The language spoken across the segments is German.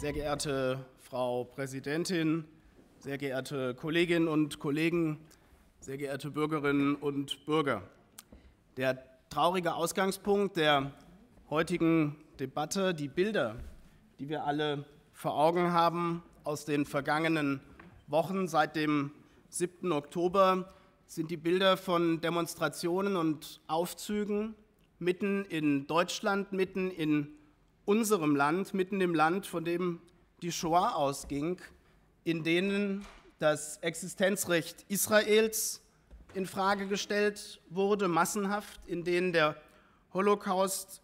Sehr geehrte Frau Präsidentin, sehr geehrte Kolleginnen und Kollegen, sehr geehrte Bürgerinnen und Bürger. Der traurige Ausgangspunkt der heutigen Debatte, die Bilder, die wir alle vor Augen haben aus den vergangenen Wochen seit dem 7. Oktober, sind die Bilder von Demonstrationen und Aufzügen mitten in Deutschland, mitten in unserem Land, mitten im Land, von dem die Shoah ausging, in denen das Existenzrecht Israels in Frage gestellt wurde, massenhaft, in denen der Holocaust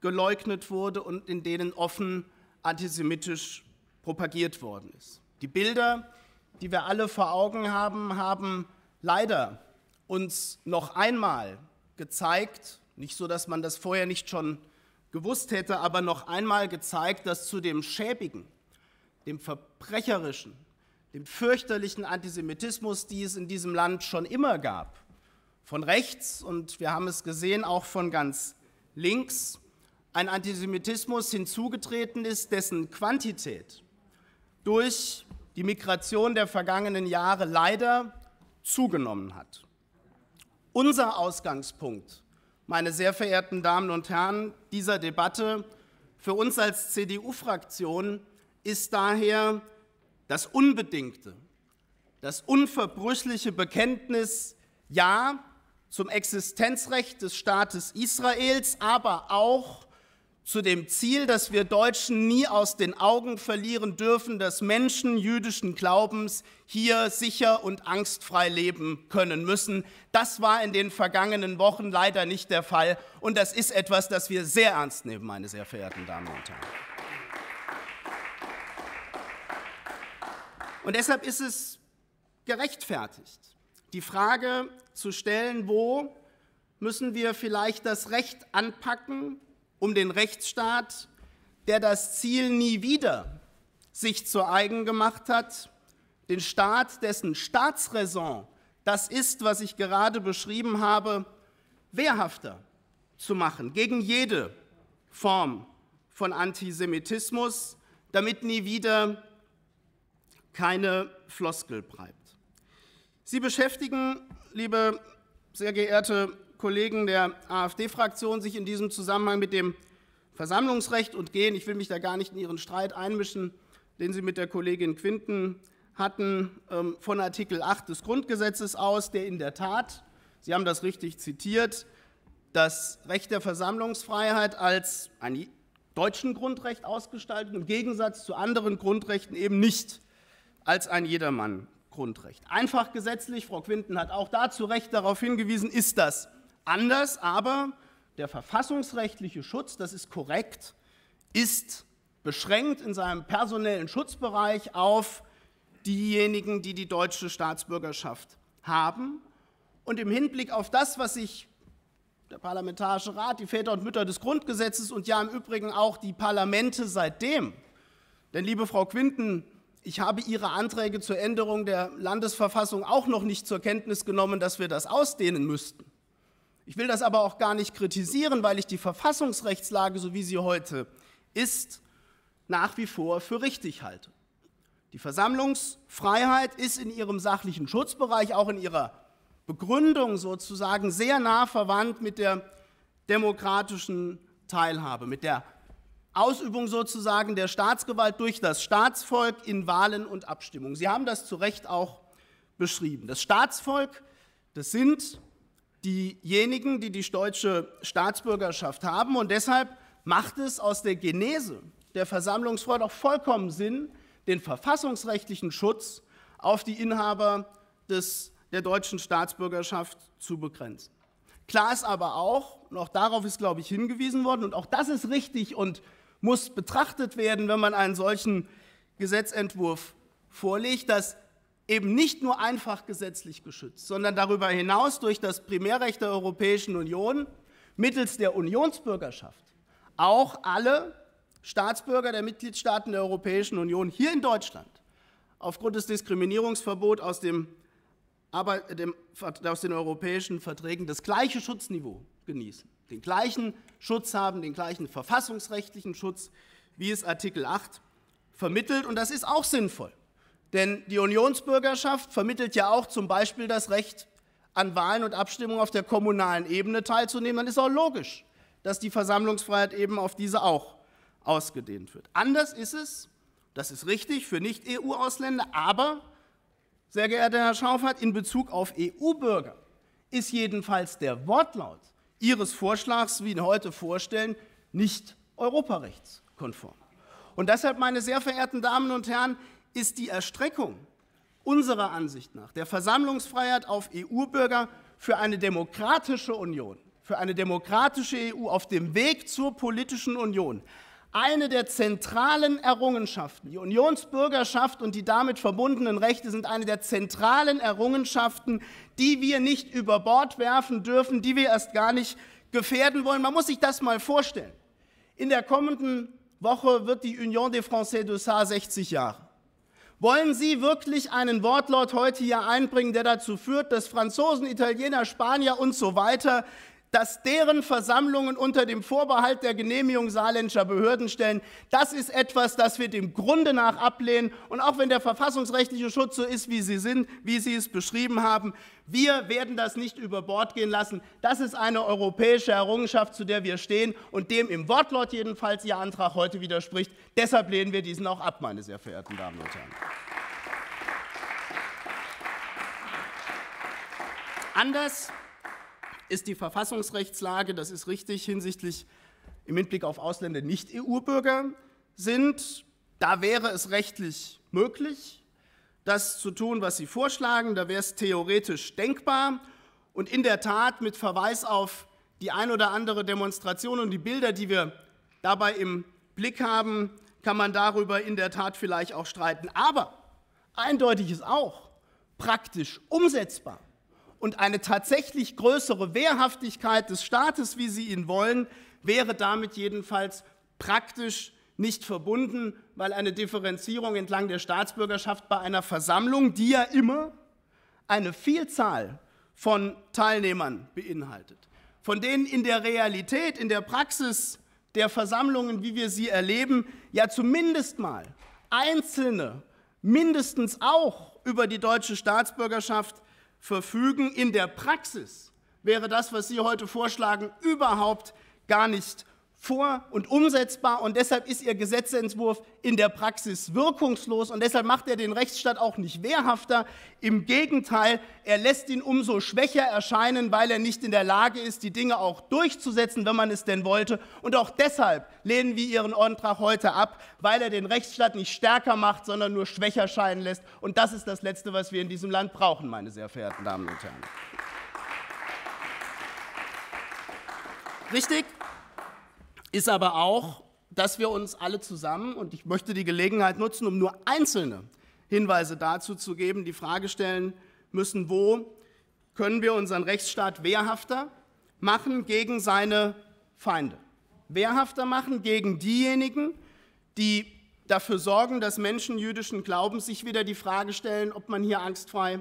geleugnet wurde und in denen offen antisemitisch propagiert worden ist. Die Bilder, die wir alle vor Augen haben, haben leider uns noch einmal gezeigt, nicht so, dass man das vorher nicht schon gewusst hätte, aber noch einmal gezeigt, dass zu dem schäbigen, dem verbrecherischen, dem fürchterlichen Antisemitismus, die es in diesem Land schon immer gab, von rechts und wir haben es gesehen, auch von ganz links, ein Antisemitismus hinzugetreten ist, dessen Quantität durch die Migration der vergangenen Jahre leider zugenommen hat. Unser Ausgangspunkt meine sehr verehrten Damen und Herren, dieser Debatte für uns als CDU-Fraktion ist daher das unbedingte, das unverbrüchliche Bekenntnis Ja zum Existenzrecht des Staates Israels, aber auch zu dem Ziel, dass wir Deutschen nie aus den Augen verlieren dürfen, dass Menschen jüdischen Glaubens hier sicher und angstfrei leben können müssen. Das war in den vergangenen Wochen leider nicht der Fall und das ist etwas, das wir sehr ernst nehmen, meine sehr verehrten Damen und Herren. Und deshalb ist es gerechtfertigt, die Frage zu stellen, wo müssen wir vielleicht das Recht anpacken, um den Rechtsstaat, der das Ziel nie wieder sich zu eigen gemacht hat, den Staat, dessen Staatsräson das ist, was ich gerade beschrieben habe, wehrhafter zu machen gegen jede Form von Antisemitismus, damit nie wieder keine Floskel bleibt. Sie beschäftigen, liebe sehr geehrte Kollegen der AfD-Fraktion sich in diesem Zusammenhang mit dem Versammlungsrecht und gehen. Ich will mich da gar nicht in Ihren Streit einmischen, den Sie mit der Kollegin Quinten hatten, ähm, von Artikel 8 des Grundgesetzes aus, der in der Tat, Sie haben das richtig zitiert, das Recht der Versammlungsfreiheit als ein deutschen Grundrecht ausgestaltet, im Gegensatz zu anderen Grundrechten eben nicht als ein Jedermann Grundrecht. Einfach gesetzlich, Frau Quinten hat auch dazu recht darauf hingewiesen, ist das anders, aber der verfassungsrechtliche Schutz, das ist korrekt, ist beschränkt in seinem personellen Schutzbereich auf diejenigen, die die deutsche Staatsbürgerschaft haben. Und im Hinblick auf das, was sich der Parlamentarische Rat, die Väter und Mütter des Grundgesetzes und ja im Übrigen auch die Parlamente seitdem, denn liebe Frau Quinten, ich habe Ihre Anträge zur Änderung der Landesverfassung auch noch nicht zur Kenntnis genommen, dass wir das ausdehnen müssten. Ich will das aber auch gar nicht kritisieren, weil ich die Verfassungsrechtslage, so wie sie heute ist, nach wie vor für richtig halte. Die Versammlungsfreiheit ist in ihrem sachlichen Schutzbereich, auch in ihrer Begründung sozusagen, sehr nah verwandt mit der demokratischen Teilhabe, mit der Ausübung sozusagen der Staatsgewalt durch das Staatsvolk in Wahlen und Abstimmungen. Sie haben das zu Recht auch beschrieben. Das Staatsvolk, das sind diejenigen, die die deutsche Staatsbürgerschaft haben. Und deshalb macht es aus der Genese der Versammlungsfreiheit auch vollkommen Sinn, den verfassungsrechtlichen Schutz auf die Inhaber des, der deutschen Staatsbürgerschaft zu begrenzen. Klar ist aber auch, und auch darauf ist, glaube ich, hingewiesen worden, und auch das ist richtig und muss betrachtet werden, wenn man einen solchen Gesetzentwurf vorlegt, dass eben nicht nur einfach gesetzlich geschützt, sondern darüber hinaus durch das Primärrecht der Europäischen Union mittels der Unionsbürgerschaft auch alle Staatsbürger der Mitgliedstaaten der Europäischen Union hier in Deutschland aufgrund des Diskriminierungsverbots aus, dem, dem, aus den europäischen Verträgen das gleiche Schutzniveau genießen, den gleichen Schutz haben, den gleichen verfassungsrechtlichen Schutz, wie es Artikel 8 vermittelt und das ist auch sinnvoll. Denn die Unionsbürgerschaft vermittelt ja auch zum Beispiel das Recht, an Wahlen und Abstimmungen auf der kommunalen Ebene teilzunehmen. Dann ist auch logisch, dass die Versammlungsfreiheit eben auf diese auch ausgedehnt wird. Anders ist es, das ist richtig, für Nicht-EU-Ausländer, aber, sehr geehrter Herr Schaufert, in Bezug auf EU-Bürger ist jedenfalls der Wortlaut Ihres Vorschlags, wie ihn heute vorstellen, nicht europarechtskonform. Und deshalb, meine sehr verehrten Damen und Herren, ist die Erstreckung unserer Ansicht nach der Versammlungsfreiheit auf EU-Bürger für eine demokratische Union, für eine demokratische EU auf dem Weg zur politischen Union eine der zentralen Errungenschaften. Die Unionsbürgerschaft und die damit verbundenen Rechte sind eine der zentralen Errungenschaften, die wir nicht über Bord werfen dürfen, die wir erst gar nicht gefährden wollen. Man muss sich das mal vorstellen. In der kommenden Woche wird die Union des Français de Sars 60 Jahre. Wollen Sie wirklich einen Wortlaut heute hier einbringen, der dazu führt, dass Franzosen, Italiener, Spanier und so weiter dass deren Versammlungen unter dem Vorbehalt der Genehmigung saarländischer Behörden stellen. Das ist etwas, das wir dem Grunde nach ablehnen. Und auch wenn der verfassungsrechtliche Schutz so ist, wie Sie sind, wie Sie es beschrieben haben, wir werden das nicht über Bord gehen lassen. Das ist eine europäische Errungenschaft, zu der wir stehen und dem im Wortlaut jedenfalls Ihr Antrag heute widerspricht. Deshalb lehnen wir diesen auch ab, meine sehr verehrten Damen und Herren. Anders ist die Verfassungsrechtslage, das ist richtig, hinsichtlich im Hinblick auf Ausländer nicht EU-Bürger sind. Da wäre es rechtlich möglich, das zu tun, was Sie vorschlagen. Da wäre es theoretisch denkbar. Und in der Tat, mit Verweis auf die ein oder andere Demonstration und die Bilder, die wir dabei im Blick haben, kann man darüber in der Tat vielleicht auch streiten. Aber eindeutig ist auch praktisch umsetzbar und eine tatsächlich größere Wehrhaftigkeit des Staates, wie Sie ihn wollen, wäre damit jedenfalls praktisch nicht verbunden, weil eine Differenzierung entlang der Staatsbürgerschaft bei einer Versammlung, die ja immer eine Vielzahl von Teilnehmern beinhaltet, von denen in der Realität, in der Praxis der Versammlungen, wie wir sie erleben, ja zumindest mal Einzelne mindestens auch über die deutsche Staatsbürgerschaft verfügen. In der Praxis wäre das, was Sie heute vorschlagen, überhaupt gar nicht vor- und umsetzbar. Und deshalb ist Ihr Gesetzentwurf in der Praxis wirkungslos. Und deshalb macht er den Rechtsstaat auch nicht wehrhafter. Im Gegenteil, er lässt ihn umso schwächer erscheinen, weil er nicht in der Lage ist, die Dinge auch durchzusetzen, wenn man es denn wollte. Und auch deshalb lehnen wir Ihren Antrag heute ab, weil er den Rechtsstaat nicht stärker macht, sondern nur schwächer scheinen lässt. Und das ist das Letzte, was wir in diesem Land brauchen, meine sehr verehrten Damen und Herren. Richtig? Ist aber auch, dass wir uns alle zusammen, und ich möchte die Gelegenheit nutzen, um nur einzelne Hinweise dazu zu geben, die Frage stellen müssen, wo können wir unseren Rechtsstaat wehrhafter machen gegen seine Feinde. Wehrhafter machen gegen diejenigen, die dafür sorgen, dass Menschen jüdischen Glaubens sich wieder die Frage stellen, ob man hier angstfrei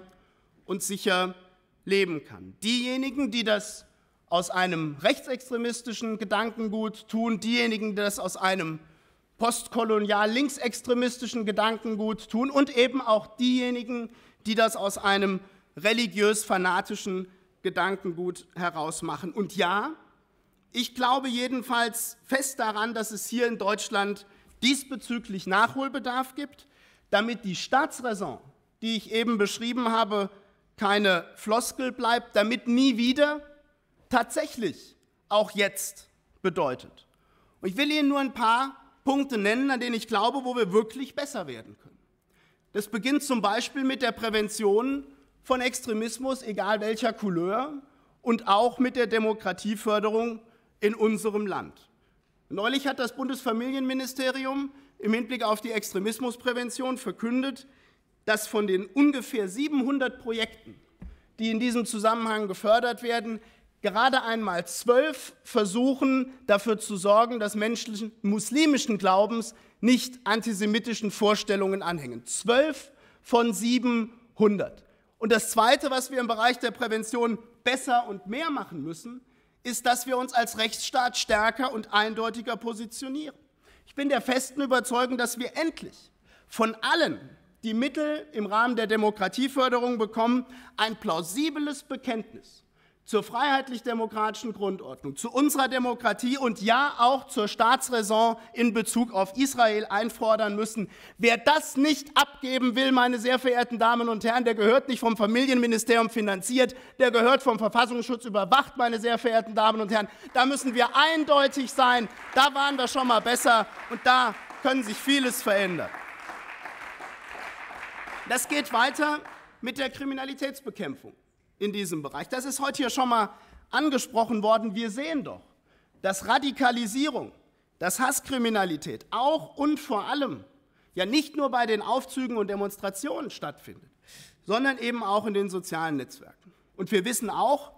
und sicher leben kann. Diejenigen, die das aus einem rechtsextremistischen Gedankengut tun, diejenigen, die das aus einem postkolonial linksextremistischen Gedankengut tun und eben auch diejenigen, die das aus einem religiös-fanatischen Gedankengut herausmachen. Und ja, ich glaube jedenfalls fest daran, dass es hier in Deutschland diesbezüglich Nachholbedarf gibt, damit die Staatsräson, die ich eben beschrieben habe, keine Floskel bleibt, damit nie wieder tatsächlich auch jetzt bedeutet. Und ich will Ihnen nur ein paar Punkte nennen, an denen ich glaube, wo wir wirklich besser werden können. Das beginnt zum Beispiel mit der Prävention von Extremismus, egal welcher Couleur, und auch mit der Demokratieförderung in unserem Land. Neulich hat das Bundesfamilienministerium im Hinblick auf die Extremismusprävention verkündet, dass von den ungefähr 700 Projekten, die in diesem Zusammenhang gefördert werden, gerade einmal zwölf versuchen dafür zu sorgen, dass Menschen muslimischen Glaubens nicht antisemitischen Vorstellungen anhängen. Zwölf von 700. Und das Zweite, was wir im Bereich der Prävention besser und mehr machen müssen, ist, dass wir uns als Rechtsstaat stärker und eindeutiger positionieren. Ich bin der festen Überzeugung, dass wir endlich von allen, die Mittel im Rahmen der Demokratieförderung bekommen, ein plausibles Bekenntnis zur freiheitlich-demokratischen Grundordnung, zu unserer Demokratie und ja auch zur Staatsräson in Bezug auf Israel einfordern müssen. Wer das nicht abgeben will, meine sehr verehrten Damen und Herren, der gehört nicht vom Familienministerium finanziert, der gehört vom Verfassungsschutz überwacht, meine sehr verehrten Damen und Herren. Da müssen wir eindeutig sein. Da waren wir schon mal besser und da können sich vieles verändern. Das geht weiter mit der Kriminalitätsbekämpfung in diesem Bereich. Das ist heute hier schon mal angesprochen worden. Wir sehen doch, dass Radikalisierung, dass Hasskriminalität auch und vor allem ja nicht nur bei den Aufzügen und Demonstrationen stattfindet, sondern eben auch in den sozialen Netzwerken. Und wir wissen auch,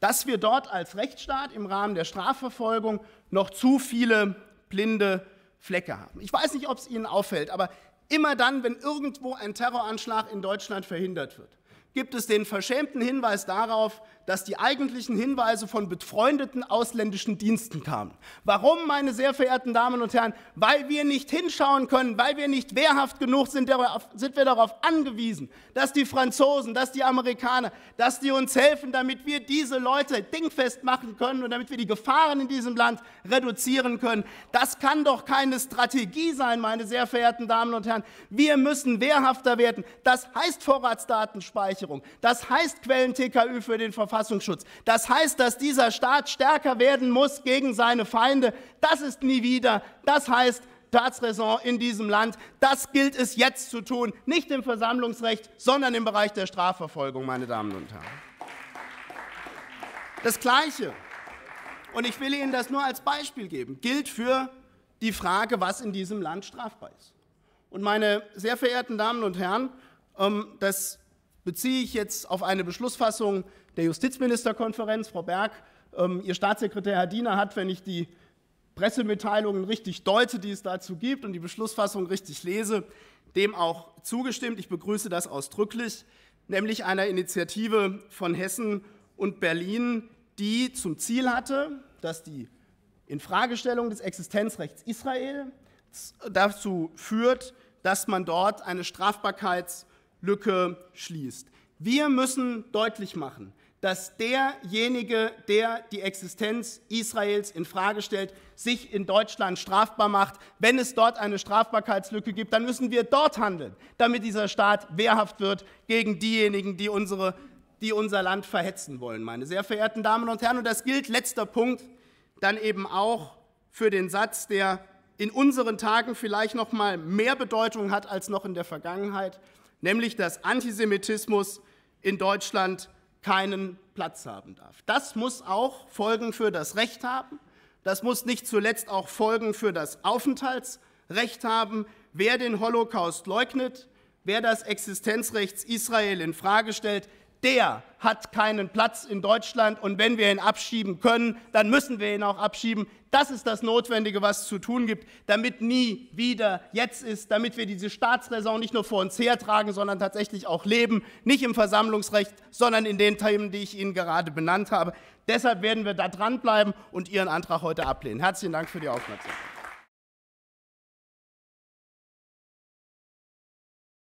dass wir dort als Rechtsstaat im Rahmen der Strafverfolgung noch zu viele blinde Flecke haben. Ich weiß nicht, ob es Ihnen auffällt, aber immer dann, wenn irgendwo ein Terroranschlag in Deutschland verhindert wird, gibt es den verschämten Hinweis darauf, dass die eigentlichen Hinweise von befreundeten ausländischen Diensten kamen. Warum, meine sehr verehrten Damen und Herren? Weil wir nicht hinschauen können, weil wir nicht wehrhaft genug sind, sind wir darauf angewiesen, dass die Franzosen, dass die Amerikaner, dass die uns helfen, damit wir diese Leute dingfest machen können und damit wir die Gefahren in diesem Land reduzieren können. Das kann doch keine Strategie sein, meine sehr verehrten Damen und Herren. Wir müssen wehrhafter werden. Das heißt Vorratsdatenspeicherung. Das heißt Quellen-TKÜ für den Verfassungsschutz. Verfassungsschutz. Das heißt, dass dieser Staat stärker werden muss gegen seine Feinde. Das ist nie wieder. Das heißt, Staatsräson in diesem Land. Das gilt es jetzt zu tun, nicht im Versammlungsrecht, sondern im Bereich der Strafverfolgung, meine Damen und Herren. Das Gleiche, und ich will Ihnen das nur als Beispiel geben, gilt für die Frage, was in diesem Land strafbar ist. Und meine sehr verehrten Damen und Herren, ähm, das beziehe ich jetzt auf eine Beschlussfassung der Justizministerkonferenz. Frau Berg, ähm, Ihr Staatssekretär Herr Diener hat, wenn ich die Pressemitteilungen richtig deute, die es dazu gibt und die Beschlussfassung richtig lese, dem auch zugestimmt. Ich begrüße das ausdrücklich, nämlich einer Initiative von Hessen und Berlin, die zum Ziel hatte, dass die Infragestellung des Existenzrechts Israel dazu führt, dass man dort eine Strafbarkeitslücke schließt. Wir müssen deutlich machen, dass derjenige, der die Existenz Israels in Frage stellt, sich in Deutschland strafbar macht. Wenn es dort eine Strafbarkeitslücke gibt, dann müssen wir dort handeln, damit dieser Staat wehrhaft wird gegen diejenigen, die, unsere, die unser Land verhetzen wollen, meine sehr verehrten Damen und Herren. Und das gilt, letzter Punkt, dann eben auch für den Satz, der in unseren Tagen vielleicht noch mal mehr Bedeutung hat als noch in der Vergangenheit, nämlich dass Antisemitismus in Deutschland keinen Platz haben darf. Das muss auch Folgen für das Recht haben. Das muss nicht zuletzt auch Folgen für das Aufenthaltsrecht haben. Wer den Holocaust leugnet, wer das Existenzrecht Israel in Frage stellt, der hat keinen Platz in Deutschland und wenn wir ihn abschieben können, dann müssen wir ihn auch abschieben. Das ist das Notwendige, was zu tun gibt, damit nie wieder jetzt ist, damit wir diese Staatsräson nicht nur vor uns hertragen, sondern tatsächlich auch leben, nicht im Versammlungsrecht, sondern in den Themen, die ich Ihnen gerade benannt habe. Deshalb werden wir da dranbleiben und Ihren Antrag heute ablehnen. Herzlichen Dank für die Aufmerksamkeit.